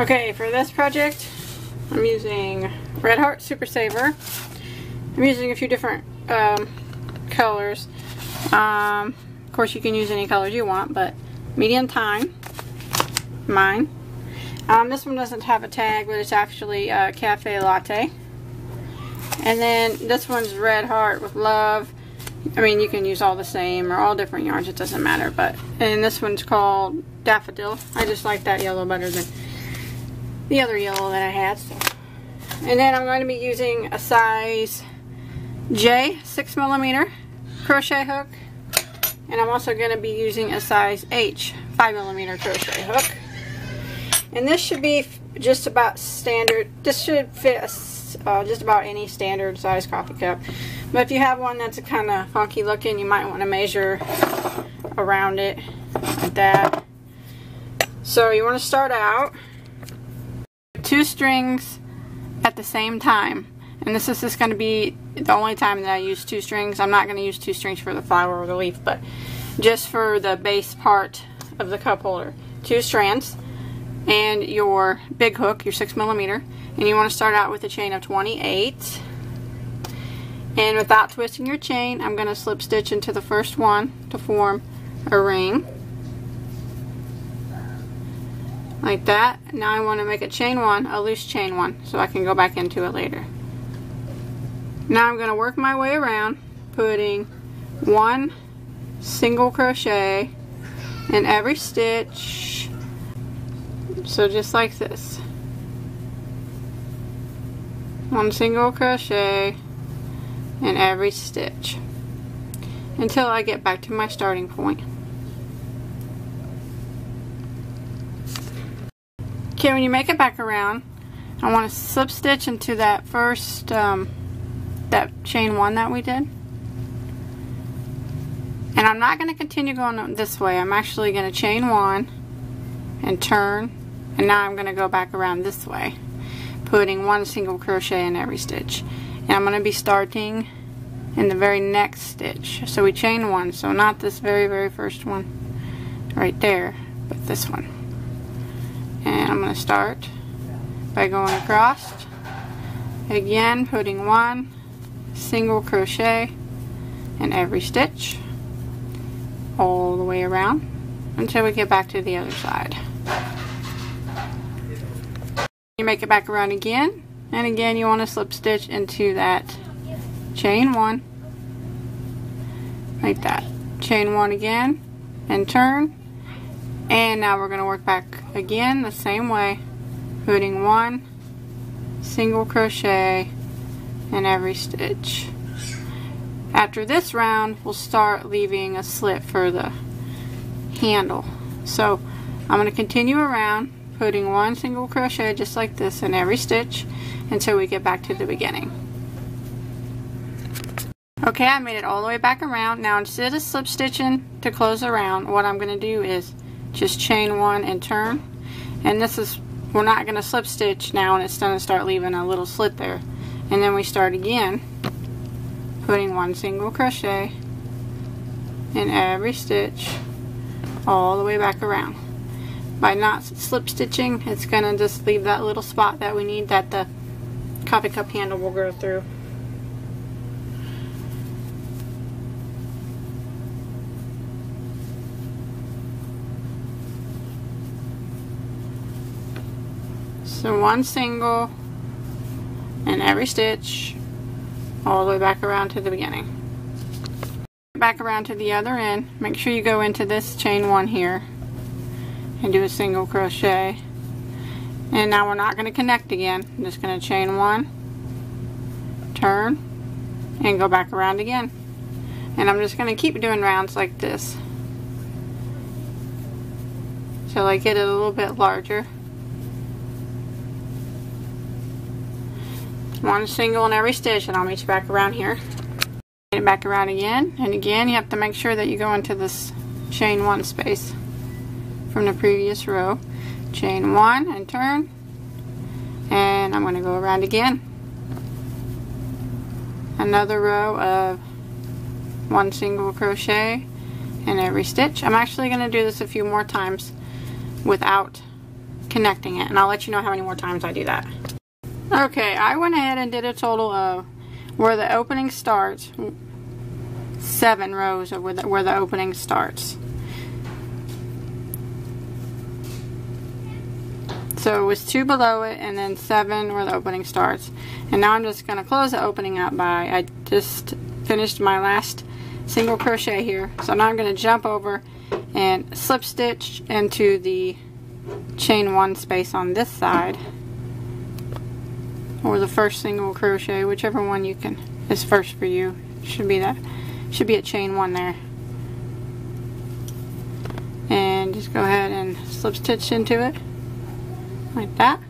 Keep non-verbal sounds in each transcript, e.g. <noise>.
Okay, for this project, I'm using Red Heart Super Saver. I'm using a few different um, colors. Um, of course, you can use any colors you want, but medium time, mine. Um, this one doesn't have a tag, but it's actually a cafe latte. And then this one's Red Heart with Love. I mean, you can use all the same or all different yarns. It doesn't matter. But and this one's called Daffodil. I just like that yellow better than the other yellow that I had. So. And then I'm going to be using a size J 6 millimeter crochet hook. And I'm also going to be using a size H 5 millimeter crochet hook. And this should be just about standard. This should fit a, uh, just about any standard size coffee cup. But if you have one that's a kind of funky looking, you might want to measure around it like that. So you want to start out two strings at the same time. And this is just going to be the only time that I use two strings. I'm not going to use two strings for the flower or the leaf, but just for the base part of the cup holder. Two strands and your big hook, your 6 millimeter, and you want to start out with a chain of 28. And without twisting your chain, I'm going to slip stitch into the first one to form a ring. Like that. Now I want to make a chain one, a loose chain one, so I can go back into it later. Now I'm going to work my way around, putting one single crochet in every stitch. So just like this. One single crochet in every stitch until I get back to my starting point. Okay, when you make it back around, I want to slip stitch into that first, um, that chain one that we did. And I'm not going to continue going this way. I'm actually going to chain one and turn. And now I'm going to go back around this way, putting one single crochet in every stitch. And I'm going to be starting in the very next stitch. So we chain one, so not this very, very first one right there, but this one. And I'm going to start by going across. Again, putting one single crochet in every stitch all the way around until we get back to the other side. You make it back around again and again you want to slip stitch into that chain one like that chain one again and turn and now we're going to work back again the same way. Putting one single crochet in every stitch. After this round we'll start leaving a slit for the handle. So I'm going to continue around putting one single crochet just like this in every stitch until we get back to the beginning. Okay, I made it all the way back around. Now instead of slip stitching to close around, what I'm going to do is just chain one and turn. And this is, we're not going to slip stitch now and it's going to start leaving a little slit there. And then we start again, putting one single crochet in every stitch all the way back around. By not slip stitching, it's going to just leave that little spot that we need that the coffee cup handle will go through. So one single in every stitch all the way back around to the beginning. Back around to the other end. Make sure you go into this chain one here and do a single crochet. And now we're not going to connect again. I'm just going to chain one, turn, and go back around again. And I'm just going to keep doing rounds like this till I get it a little bit larger. One single in every stitch and I'll meet you back around here. It back around again and again you have to make sure that you go into this chain one space from the previous row. Chain one and turn and I'm going to go around again. Another row of one single crochet in every stitch. I'm actually going to do this a few more times without connecting it and I'll let you know how many more times I do that. Okay, I went ahead and did a total of where the opening starts, seven rows of where the, where the opening starts. So it was two below it and then seven where the opening starts. And now I'm just going to close the opening up by, I just finished my last single crochet here. So now I'm going to jump over and slip stitch into the chain one space on this side or the first single crochet whichever one you can is first for you. Should be that should be a chain one there. And just go ahead and slip stitch into it like that.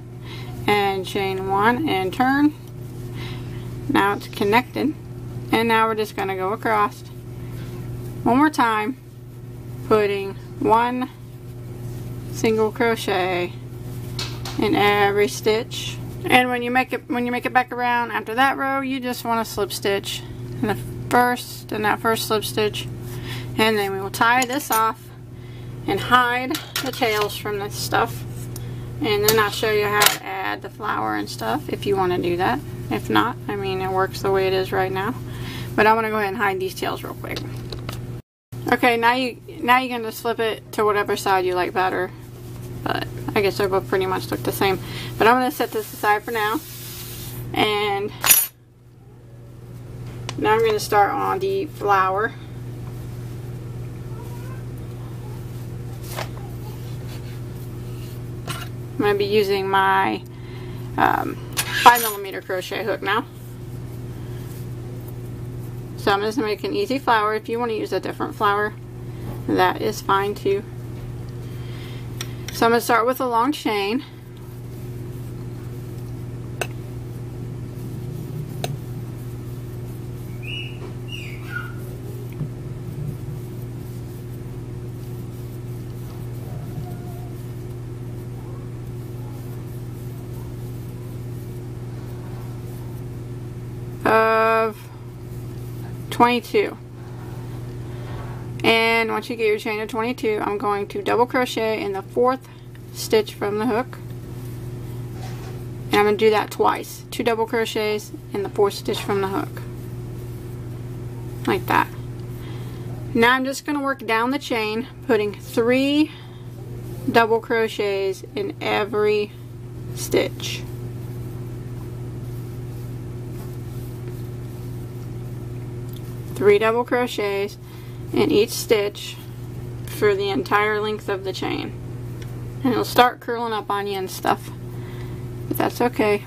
And chain one and turn. Now it's connected. And now we're just going to go across. One more time. Putting one single crochet in every stitch and when you make it when you make it back around after that row you just want to slip stitch in the first and that first slip stitch and then we will tie this off and hide the tails from this stuff and then I'll show you how to add the flower and stuff if you want to do that. If not, I mean it works the way it is right now. But I'm to go ahead and hide these tails real quick. Okay, now you now you're going to flip it to whatever side you like better. But I guess they both pretty much look the same. But I'm going to set this aside for now. And now I'm going to start on the flower. I'm going to be using my um, 5 millimeter crochet hook now. So I'm just going to make an easy flower. If you want to use a different flower, that is fine too. So I'm going to start with a long chain. of 22 and once you get your chain of 22 I'm going to double crochet in the fourth stitch from the hook. And I'm going to do that twice. Two double crochets in the fourth stitch from the hook. Like that. Now I'm just going to work down the chain putting three double crochets in every stitch. Three double crochets in each stitch for the entire length of the chain. And it'll start curling up on you and stuff. But that's okay.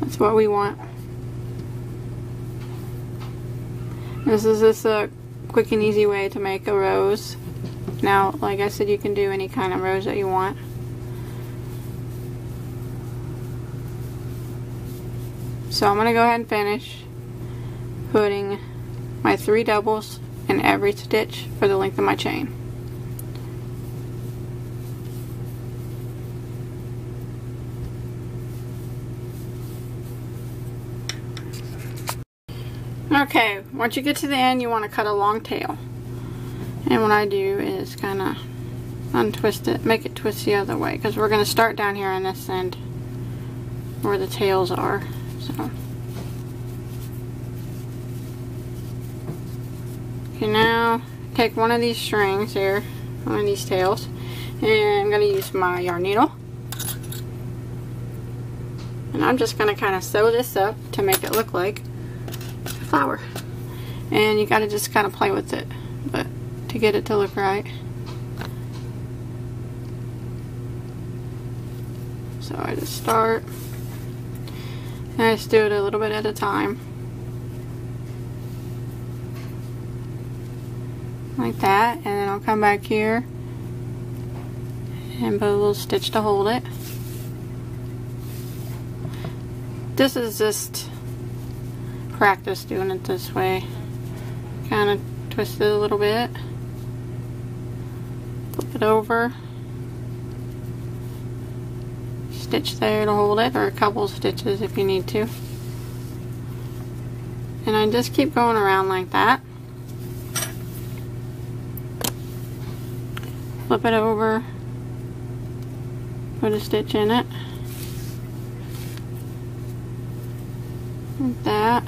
That's what we want. This is just a quick and easy way to make a rose. Now like I said you can do any kind of rose that you want. So I'm gonna go ahead and finish putting my three doubles in every stitch for the length of my chain. Okay, once you get to the end, you want to cut a long tail. And what I do is kind of untwist it, make it twist the other way, because we're going to start down here on this end where the tails are. So. Now take one of these strings here, one of these tails, and I'm going to use my yarn needle. And I'm just going to kind of sew this up to make it look like a flower. And you got to just kind of play with it, but to get it to look right. So I just start, I just do it a little bit at a time. Like that and then I'll come back here and put a little stitch to hold it. This is just practice doing it this way. Kind of twist it a little bit. Flip it over. Stitch there to hold it or a couple stitches if you need to. And I just keep going around like that flip it over put a stitch in it. Like that.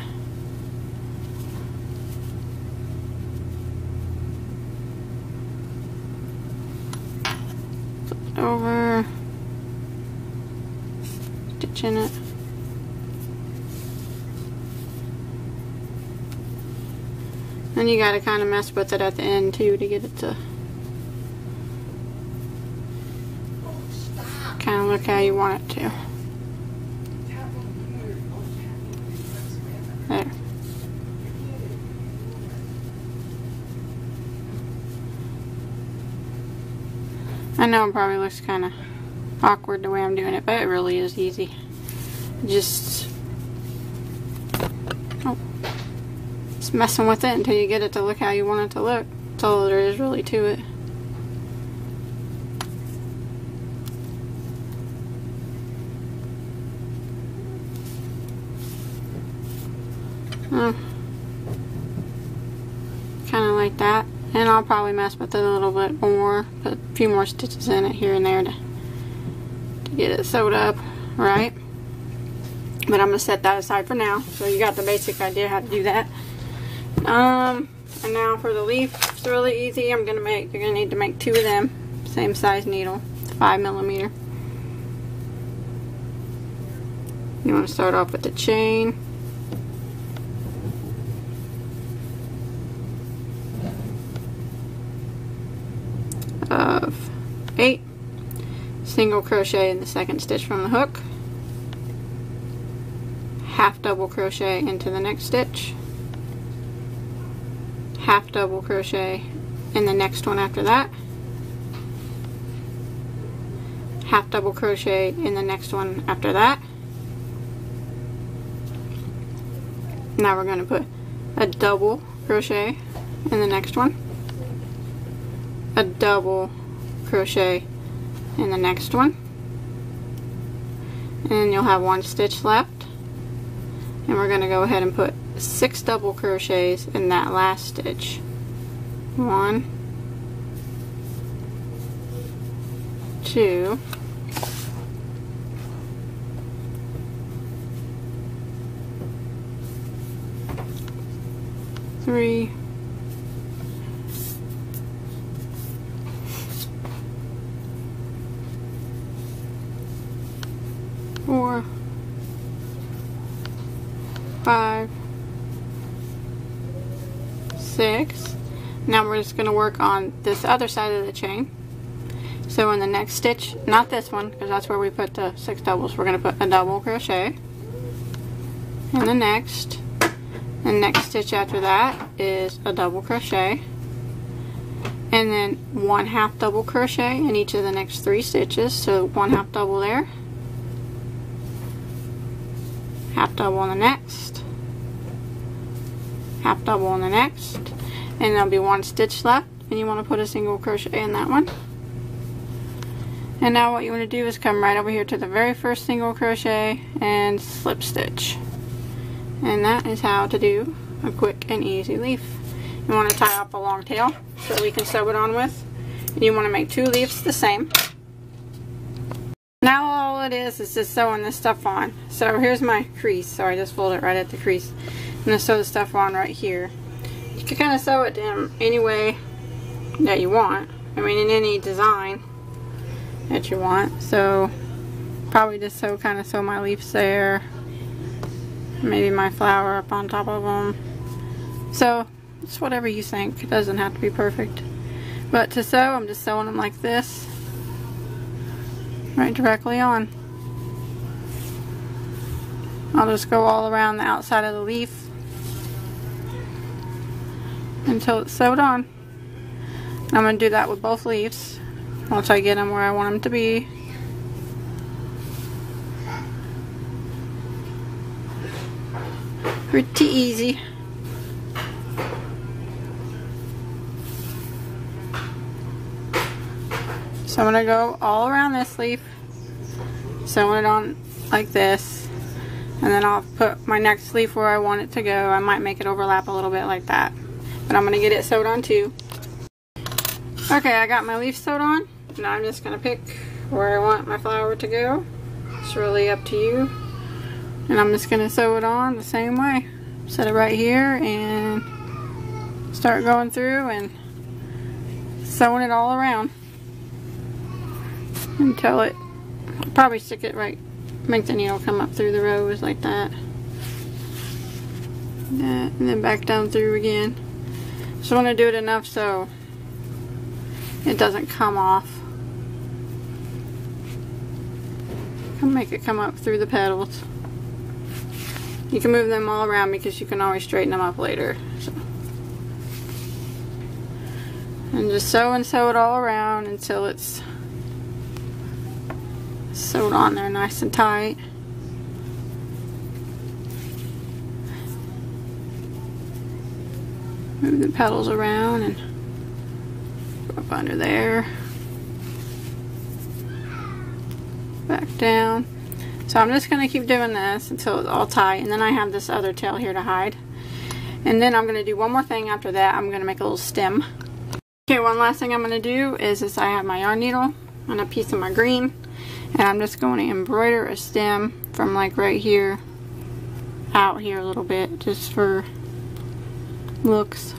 Flip it over. Stitch in it. And you gotta kind of mess with it at the end too to get it to kind of look how you want it to. There. I know it probably looks kind of awkward the way I'm doing it, but it really is easy. Just, oh, just messing with it until you get it to look how you want it to look. That's all there is really to it. Oh. Kind of like that. And I'll probably mess with it a little bit more. Put a few more stitches in it here and there to, to get it sewed up right. But I'm going to set that aside for now. So you got the basic idea how to do that. Um, and now for the leaf, it's really easy. I'm going to make, you're going to need to make two of them. Same size needle, 5 millimeter. You want to start off with the chain. Of eight. Single crochet in the second stitch from the hook. Half double crochet into the next stitch. Half double crochet in the next one after that. Half double crochet in the next one after that. Now we're going to put a double crochet in the next one. A double crochet in the next one. And you'll have one stitch left. And we're going to go ahead and put six double crochets in that last stitch. One. Two. Three four, five, six. Now we're just going to work on this other side of the chain. So in the next stitch, not this one, because that's where we put the six doubles, we're going to put a double crochet. In the next, the next stitch after that is a double crochet. And then one half double crochet in each of the next three stitches. So one half double there, half double on the next, half double on the next, and there'll be one stitch left, and you want to put a single crochet in that one. And now what you want to do is come right over here to the very first single crochet and slip stitch. And that is how to do a quick and easy leaf. You want to tie up a long tail so we can sew it on with. And you want to make two leaves the same. Now all it is is just sewing this stuff on. So here's my crease. So I just fold it right at the crease. I'm going to sew the stuff on right here. You can kind of sew it in any way that you want. I mean in any design that you want. So probably just sew kind of sew my leaves there. Maybe my flower up on top of them. So it's whatever you think. It doesn't have to be perfect. But to sew, I'm just sewing them like this right directly on. I'll just go all around the outside of the leaf until it's sewed on. I'm going to do that with both leaves once I get them where I want them to be. Pretty easy. So I'm going to go all around this leaf, sewing it on like this, and then I'll put my next leaf where I want it to go. I might make it overlap a little bit like that, but I'm going to get it sewed on too. Okay, I got my leaf sewed on. Now I'm just going to pick where I want my flower to go. It's really up to you. And I'm just going to sew it on the same way. Set it right here and start going through and sewing it all around until it. Probably stick it right make the needle come up through the rows like that. That and then back down through again. Just want to do it enough so it doesn't come off. Come make it come up through the petals. You can move them all around because you can always straighten them up later so. and just sew and sew it all around until it's sewed on there nice and tight. Move the petals around and up under there. Back down. So I'm just going to keep doing this until it's all tight. And then I have this other tail here to hide. And then I'm going to do one more thing after that. I'm going to make a little stem. Okay, one last thing I'm going to do is, is I have my yarn needle and a piece of my green and I'm just going to embroider a stem from like right here out here a little bit just for looks.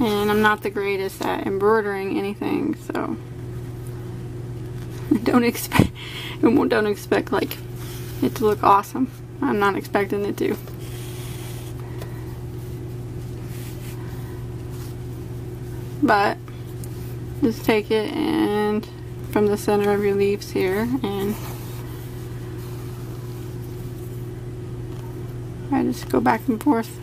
And I'm not the greatest at embroidering anything so <laughs> don't expect <laughs> don't expect like it to look awesome. I'm not expecting it to. But just take it and from the center of your leaves here and I just go back and forth.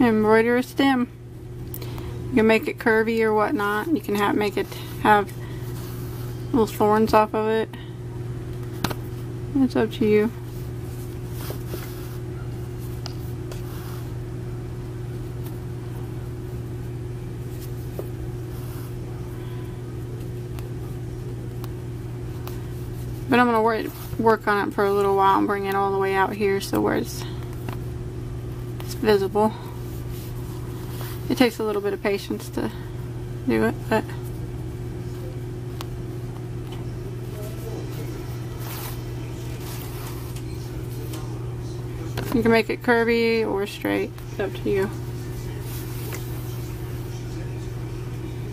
Embroider a stem. You can make it curvy or whatnot. You can have make it have little thorns off of it. It's up to you But I'm going to work work on it for a little while and bring it all the way out here so where it's, it's visible. It takes a little bit of patience to do it, but you can make it curvy or straight. It's up to you.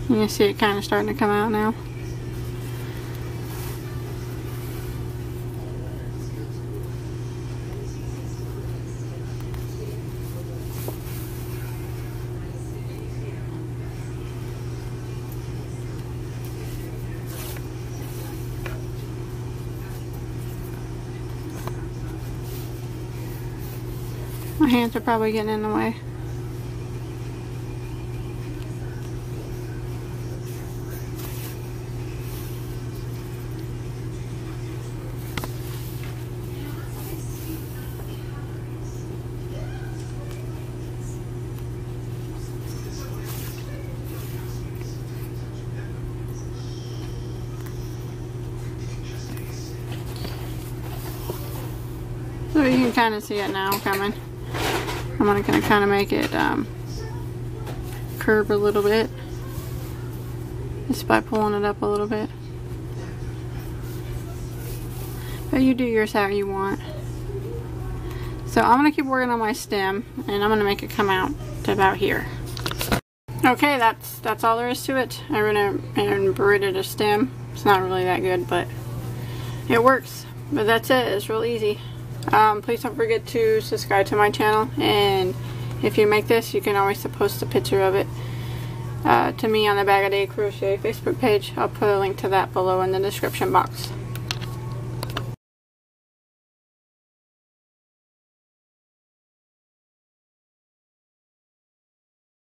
You can see it kind of starting to come out now. Hands are probably getting in the way. So you can kind of see it now coming. I'm going to kind of make it um, curve a little bit just by pulling it up a little bit. But you do yours how you want. So I'm going to keep working on my stem and I'm going to make it come out to about here. Okay, that's that's all there is to it. I ran embroidered a stem. It's not really that good, but it works. But that's it. It's real easy. Um, please don't forget to subscribe to my channel and if you make this you can always post a picture of it uh, to me on the Bag-O-Day Crochet Facebook page. I'll put a link to that below in the description box.